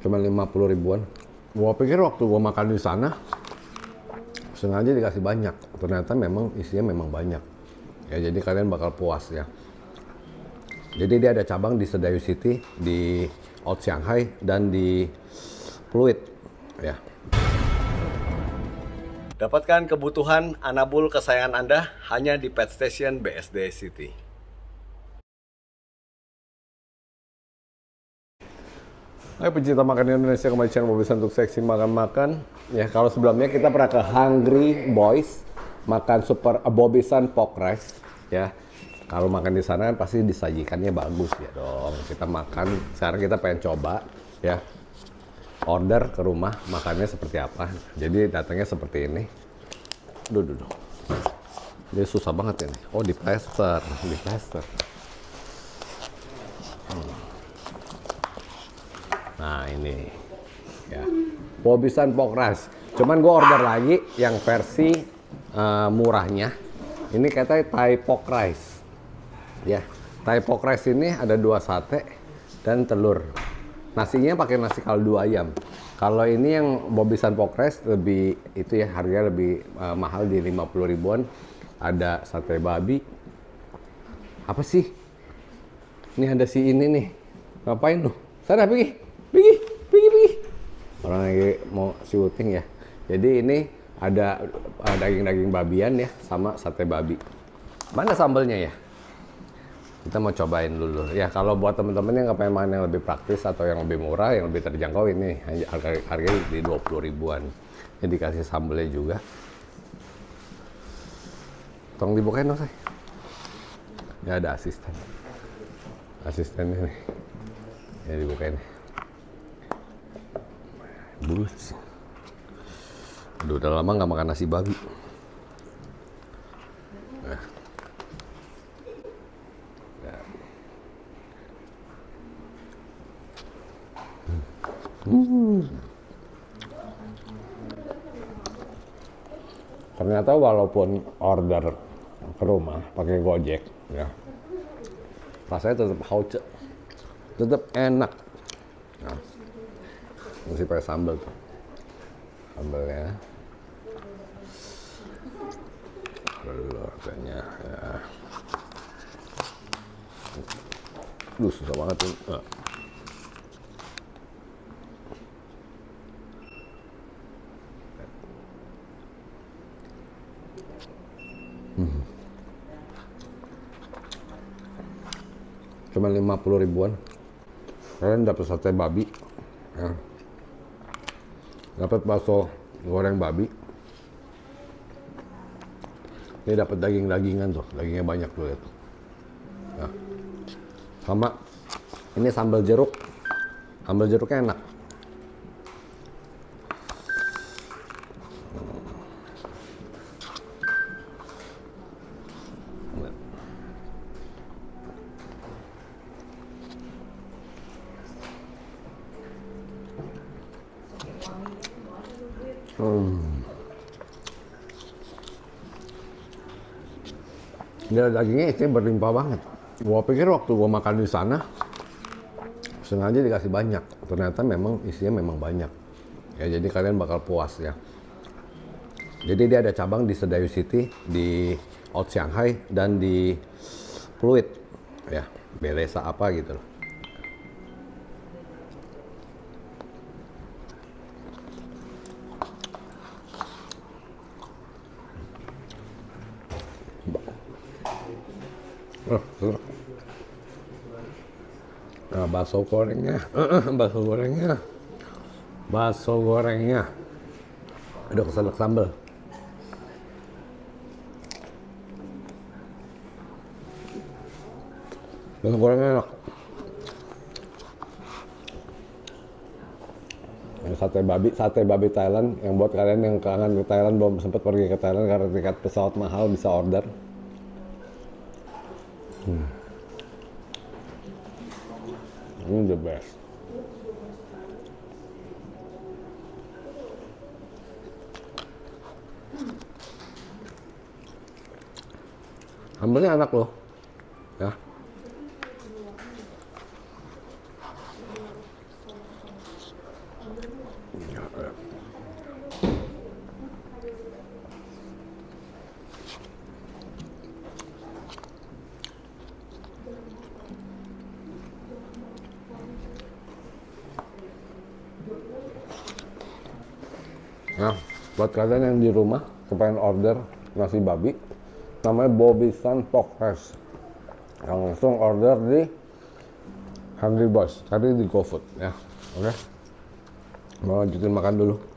Cuma 50 ribuan. Gua pikir waktu gua makan di sana sengaja dikasih banyak. Ternyata memang isinya memang banyak. Ya jadi kalian bakal puas ya. Jadi dia ada cabang di Sedayu City, di Old Shanghai dan di Fluid ya. Dapatkan kebutuhan anabul kesayangan Anda hanya di Pet Station BSD City. Hai pecinta makan Indonesia kembali channel Bobby untuk seksi makan-makan. Ya kalau sebelumnya kita pernah ke Hungry Boys makan super Bobisan pork rice ya. Kalau makan di sana kan pasti disajikannya bagus ya dong. Kita makan sekarang kita pengen coba ya. Order ke rumah makannya seperti apa. Jadi datangnya seperti ini. Duh, duh, duh. Ini susah banget ini. Oh di plaster, di plaster. Nah ini ya Bobisan pork rice. Cuman gue order lagi yang versi uh, murahnya. Ini katanya Thai pork rice. Ya, Thai pork rice ini ada dua sate dan telur. Nasinya pakai nasi kaldu ayam. Kalau ini yang Bobisan pork rice lebih itu ya harganya lebih uh, mahal di 50 ribuan. Ada sate babi. Apa sih? Ini ada si ini nih. Ngapain lu? Sana pergi. Pergi, pergi, pergi. Orang lagi mau syuting ya. Jadi ini ada uh, daging-daging babian ya sama sate babi. Mana sambelnya ya? Kita mau cobain dulu. Ya kalau buat temen-temen yang pengen makan yang lebih praktis atau yang lebih murah, yang lebih terjangkau ini harga harganya di 20 ribuan. Ini dikasih sambelnya juga. Tolong dibukain dong, say. Ya ada asisten. Asistennya nih. Ya dibukain. Bus. Udah lama nggak makan nasi babi. Ternyata walaupun order ke rumah pakai Gojek, ya, rasanya tetap hauce, tetap enak. Nah, mesti pakai sambal tuh, sambalnya. Dulu katanya, ya. Duh, susah banget tuh. Cuma 50 ribuan. Kalian dapat sate babi ya. dapat bakso goreng babi. Ini dapat daging-dagingan tuh dagingnya banyak tuh. Ya. sama ini sambal jeruk. Sambal jeruknya enak Hmm. Dia dagingnya isinya berlimpah banget. Gua pikir waktu gua makan di sana sengaja dikasih banyak. Ternyata memang isinya memang banyak. Ya jadi kalian bakal puas ya. Jadi dia ada cabang di Sedayu City, di Old Shanghai dan di Fluid. Ya, Belesa apa gitu loh. Oh, Nah, bakso gorengnya, bakso gorengnya, bakso gorengnya. Ada keselak sambal. Bakso gorengnya enak. Sate babi, sate babi Thailand yang buat kalian yang kangen ke Thailand belum sempat pergi ke Thailand karena tiket pesawat mahal bisa order hmm. ini the best Sambelnya enak loh. Nah, buat kalian yang di rumah kepengen order nasi babi, namanya Bobby San Pork Rice. Langsung order di Hungry Boys, tadi di GoFood ya. Oke. Mau lanjutin makan dulu.